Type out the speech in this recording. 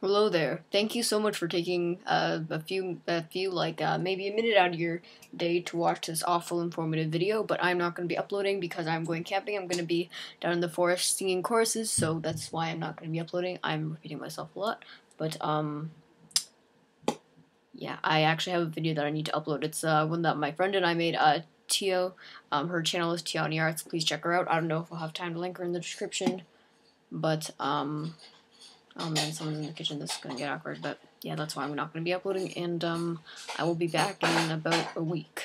Hello there. Thank you so much for taking uh, a few, a few like uh, maybe a minute out of your day to watch this awful informative video. But I'm not going to be uploading because I'm going camping. I'm going to be down in the forest singing choruses, so that's why I'm not going to be uploading. I'm repeating myself a lot, but um, yeah, I actually have a video that I need to upload. It's uh, one that my friend and I made. Uh, Tio, um, her channel is Tiani Arts. Please check her out. I don't know if I'll have time to link her in the description, but um. Oh man, someone's in the kitchen. This is gonna get awkward, but yeah, that's why I'm not gonna be uploading, and um, I will be back in about a week.